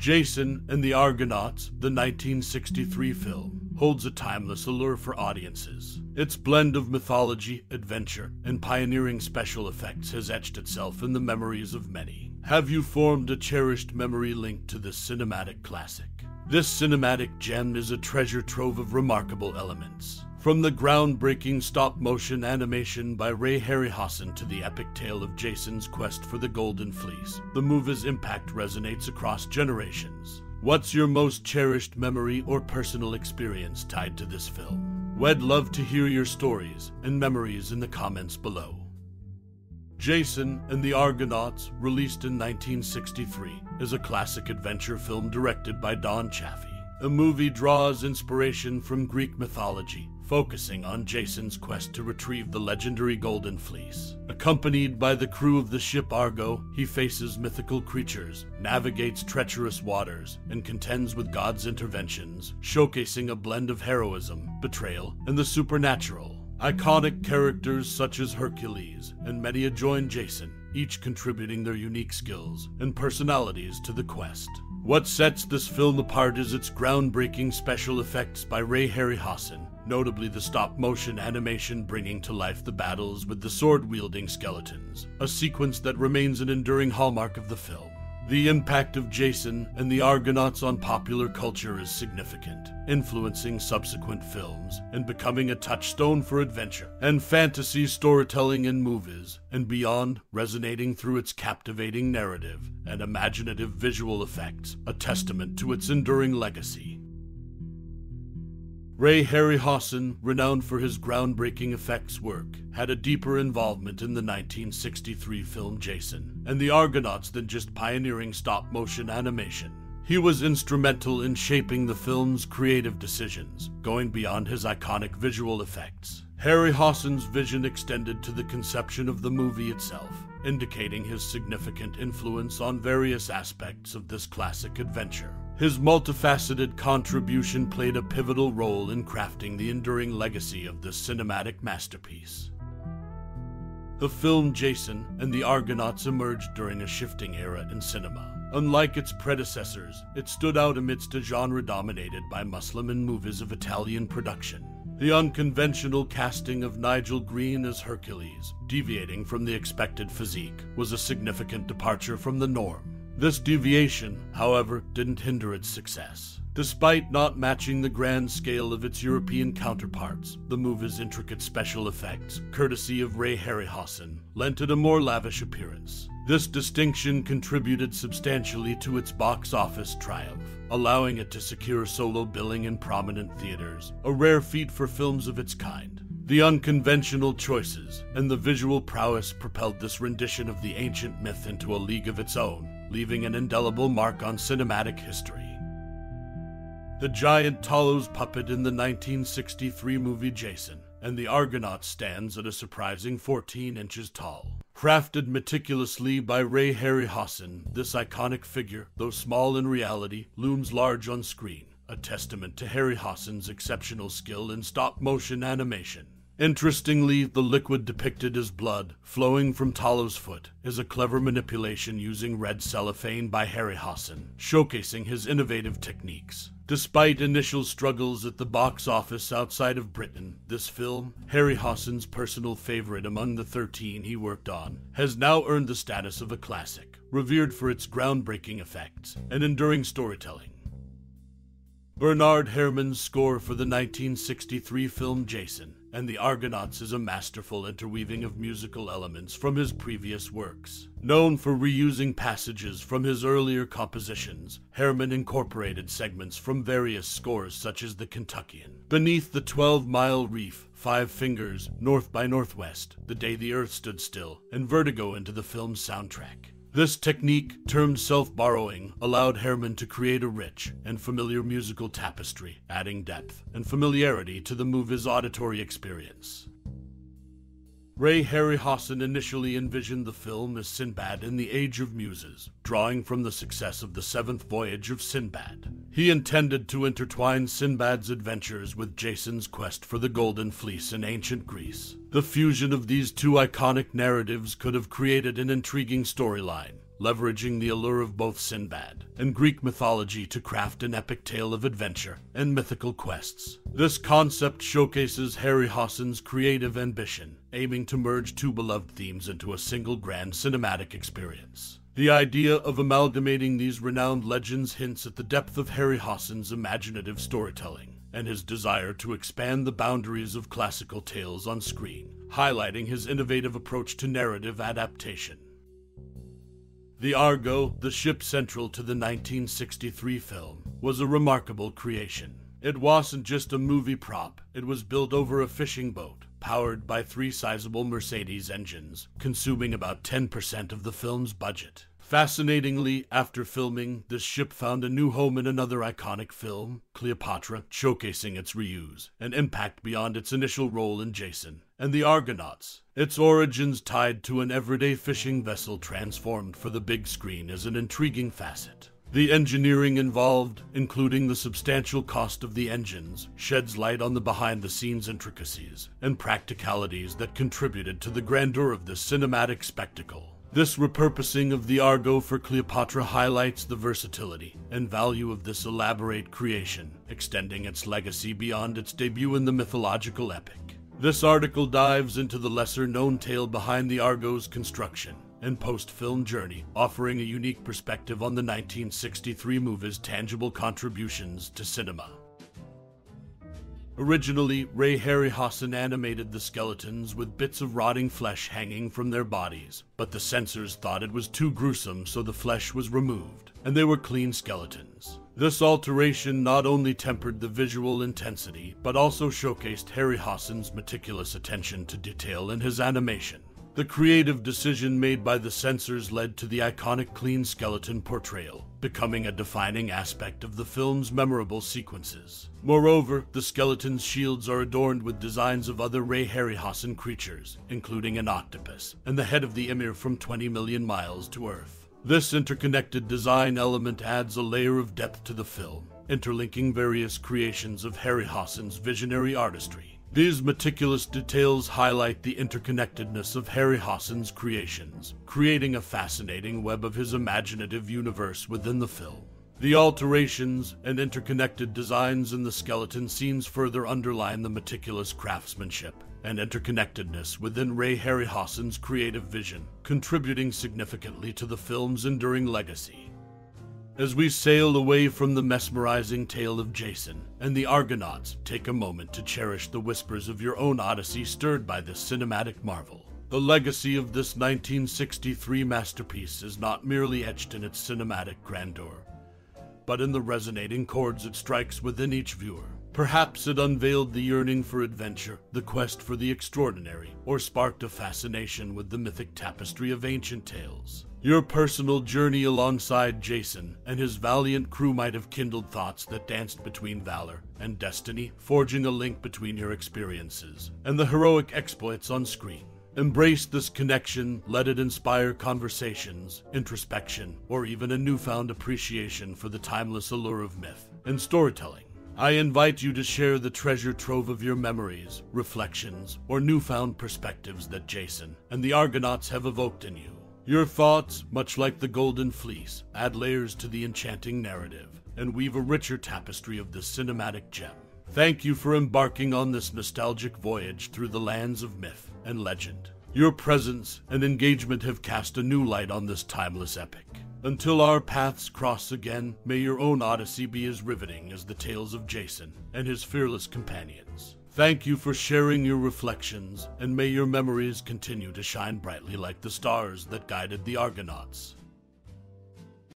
Jason and the Argonauts, the 1963 film, holds a timeless allure for audiences. Its blend of mythology, adventure, and pioneering special effects has etched itself in the memories of many. Have you formed a cherished memory linked to this cinematic classic? This cinematic gem is a treasure trove of remarkable elements. From the groundbreaking stop motion animation by Ray Harryhausen to the epic tale of Jason's quest for the Golden Fleece, the movie's impact resonates across generations. What's your most cherished memory or personal experience tied to this film? We'd love to hear your stories and memories in the comments below. Jason and the Argonauts, released in 1963, is a classic adventure film directed by Don Chaffee. The movie draws inspiration from Greek mythology, focusing on Jason's quest to retrieve the legendary Golden Fleece. Accompanied by the crew of the ship Argo, he faces mythical creatures, navigates treacherous waters, and contends with God's interventions, showcasing a blend of heroism, betrayal, and the supernatural. Iconic characters such as Hercules and many join Jason, each contributing their unique skills and personalities to the quest. What sets this film apart is its groundbreaking special effects by Ray Harryhausen, notably the stop motion animation bringing to life the battles with the sword wielding skeletons, a sequence that remains an enduring hallmark of the film. The impact of Jason and the Argonauts on popular culture is significant, influencing subsequent films and becoming a touchstone for adventure and fantasy storytelling in movies and beyond, resonating through its captivating narrative and imaginative visual effects, a testament to its enduring legacy. Ray Harryhausen, renowned for his groundbreaking effects work, had a deeper involvement in the 1963 film Jason and the Argonauts than just pioneering stop motion animation. He was instrumental in shaping the film's creative decisions, going beyond his iconic visual effects. Harryhausen's vision extended to the conception of the movie itself, indicating his significant influence on various aspects of this classic adventure. His multifaceted contribution played a pivotal role in crafting the enduring legacy of this cinematic masterpiece. The film Jason and the Argonauts emerged during a shifting era in cinema. Unlike its predecessors, it stood out amidst a genre dominated by muscleman movies of Italian production. The unconventional casting of Nigel Green as Hercules, deviating from the expected physique, was a significant departure from the norm. This deviation, however, didn't hinder its success. Despite not matching the grand scale of its European counterparts, the movie's intricate special effects, courtesy of Ray Harryhausen, lent it a more lavish appearance. This distinction contributed substantially to its box office triumph, allowing it to secure solo billing in prominent theaters, a rare feat for films of its kind. The unconventional choices and the visual prowess propelled this rendition of the ancient myth into a league of its own, leaving an indelible mark on cinematic history. The giant Talos puppet in the 1963 movie Jason and the Argonaut stands at a surprising 14 inches tall. Crafted meticulously by Ray Harryhausen, this iconic figure, though small in reality, looms large on screen, a testament to Harryhausen's exceptional skill in stop motion animation. Interestingly, the liquid depicted as blood, flowing from Talos' foot, is a clever manipulation using red cellophane by Harryhausen, showcasing his innovative techniques. Despite initial struggles at the box office outside of Britain, this film, Harryhausen's personal favorite among the 13 he worked on, has now earned the status of a classic, revered for its groundbreaking effects and enduring storytelling. Bernard Herrmann's score for the 1963 film Jason and the Argonauts is a masterful interweaving of musical elements from his previous works. Known for reusing passages from his earlier compositions, Herrmann incorporated segments from various scores such as the Kentuckian. Beneath the 12 Mile Reef, Five Fingers, North by Northwest, The Day the Earth Stood Still, and Vertigo into the film's soundtrack. This technique, termed self borrowing, allowed Herrmann to create a rich and familiar musical tapestry, adding depth and familiarity to the movie's auditory experience. Ray Harryhausen initially envisioned the film as Sinbad in the Age of Muses, drawing from the success of the seventh voyage of Sinbad. He intended to intertwine Sinbad's adventures with Jason's quest for the Golden Fleece in ancient Greece. The fusion of these two iconic narratives could have created an intriguing storyline, leveraging the allure of both Sinbad and Greek mythology to craft an epic tale of adventure and mythical quests. This concept showcases Harryhausen's creative ambition, aiming to merge two beloved themes into a single grand cinematic experience. The idea of amalgamating these renowned legends hints at the depth of Harryhausen's imaginative storytelling and his desire to expand the boundaries of classical tales on screen, highlighting his innovative approach to narrative adaptation. The Argo, the ship central to the 1963 film, was a remarkable creation. It wasn't just a movie prop, it was built over a fishing boat, powered by three sizable Mercedes engines, consuming about 10% of the film's budget. Fascinatingly, after filming, this ship found a new home in another iconic film, Cleopatra, showcasing its reuse and impact beyond its initial role in Jason, and the Argonauts. Its origins tied to an everyday fishing vessel transformed for the big screen is an intriguing facet. The engineering involved, including the substantial cost of the engines, sheds light on the behind the scenes intricacies and practicalities that contributed to the grandeur of this cinematic spectacle. This repurposing of the Argo for Cleopatra highlights the versatility and value of this elaborate creation, extending its legacy beyond its debut in the mythological epic. This article dives into the lesser known tale behind the Argo's construction and post film journey, offering a unique perspective on the 1963 movie's tangible contributions to cinema. Originally, Ray Harryhausen animated the skeletons with bits of rotting flesh hanging from their bodies, but the censors thought it was too gruesome, so the flesh was removed, and they were clean skeletons. This alteration not only tempered the visual intensity, but also showcased Harryhausen's meticulous attention to detail in his animation. The creative decision made by the censors led to the iconic clean skeleton portrayal, becoming a defining aspect of the film's memorable sequences. Moreover, the skeleton's shields are adorned with designs of other Ray Harryhausen creatures, including an octopus, and the head of the Ymir from 20 million miles to Earth. This interconnected design element adds a layer of depth to the film, interlinking various creations of Harryhausen's visionary artistry. These meticulous details highlight the interconnectedness of Harry Harryhausen's creations, creating a fascinating web of his imaginative universe within the film. The alterations and interconnected designs in the skeleton scenes further underline the meticulous craftsmanship and interconnectedness within Ray Harryhausen's creative vision, contributing significantly to the film's enduring legacy. As we sail away from the mesmerizing tale of Jason and the Argonauts, take a moment to cherish the whispers of your own odyssey stirred by this cinematic marvel. The legacy of this 1963 masterpiece is not merely etched in its cinematic grandeur, but in the resonating chords it strikes within each viewer. Perhaps it unveiled the yearning for adventure, the quest for the extraordinary, or sparked a fascination with the mythic tapestry of ancient tales. Your personal journey alongside Jason and his valiant crew might have kindled thoughts that danced between valor and destiny, forging a link between your experiences and the heroic exploits on screen. Embrace this connection, let it inspire conversations, introspection, or even a newfound appreciation for the timeless allure of myth and storytelling. I invite you to share the treasure trove of your memories, reflections, or newfound perspectives that Jason and the Argonauts have evoked in you. Your thoughts, much like the Golden Fleece, add layers to the enchanting narrative and weave a richer tapestry of this cinematic gem. Thank you for embarking on this nostalgic voyage through the lands of myth and legend. Your presence and engagement have cast a new light on this timeless epic. Until our paths cross again, may your own odyssey be as riveting as the tales of Jason and his fearless companions. Thank you for sharing your reflections, and may your memories continue to shine brightly like the stars that guided the Argonauts.